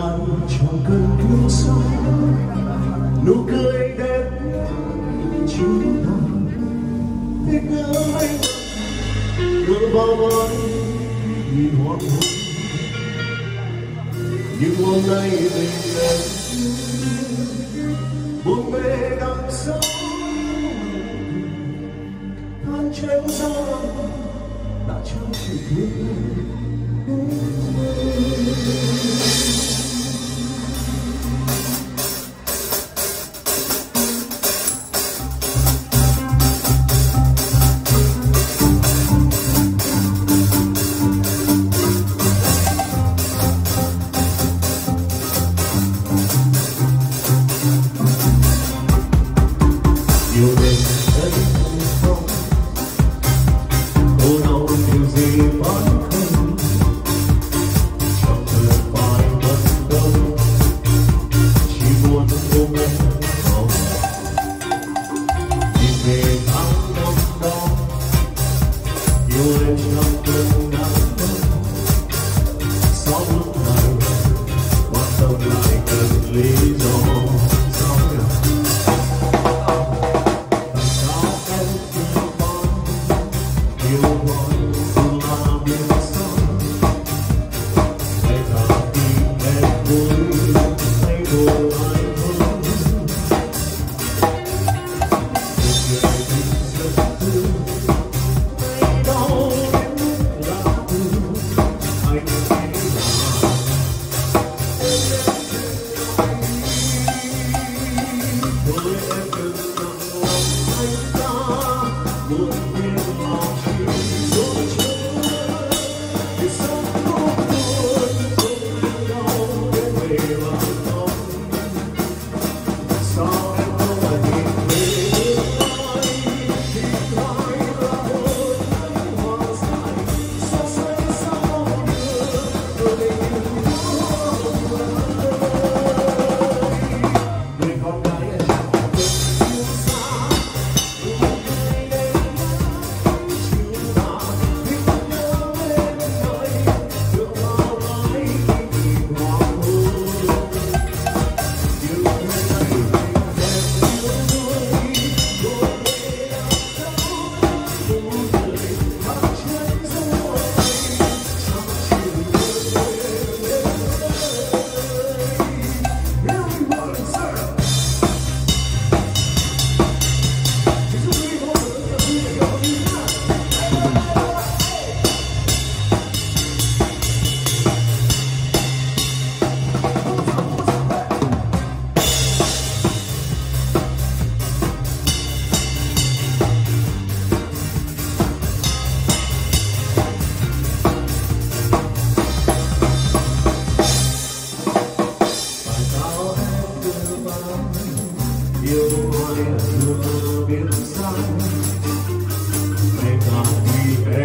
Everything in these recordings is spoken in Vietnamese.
bạn chẳng cần thương xót nụ cười đẹp chúng ta biết nhớ anh đôi bao vây nhìn hoàng hôn. Nhưng hôm nay mình đã buông bê đằng sau. Than trên gió đã chẳng trao chuyện Good will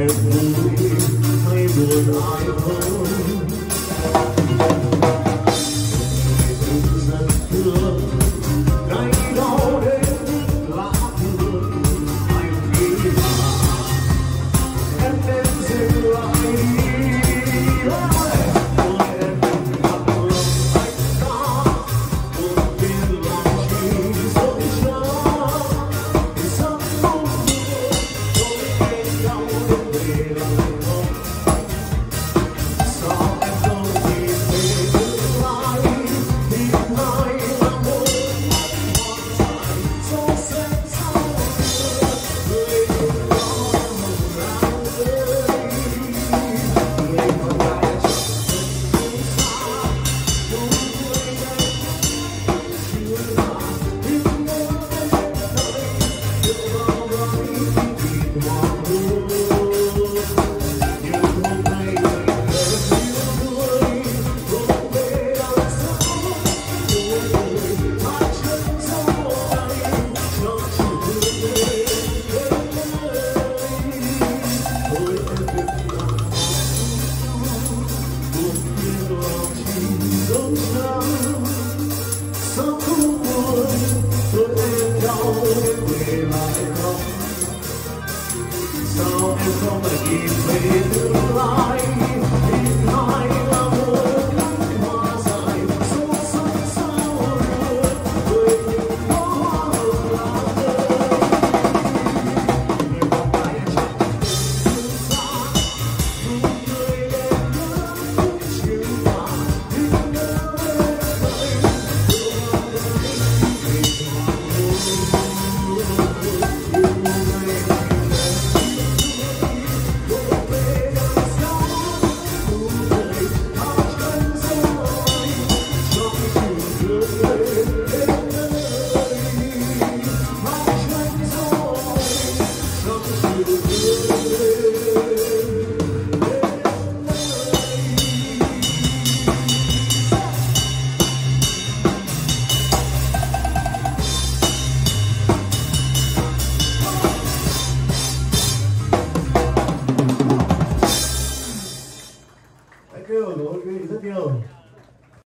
every time that I hold from the heat, we do lie. you hear?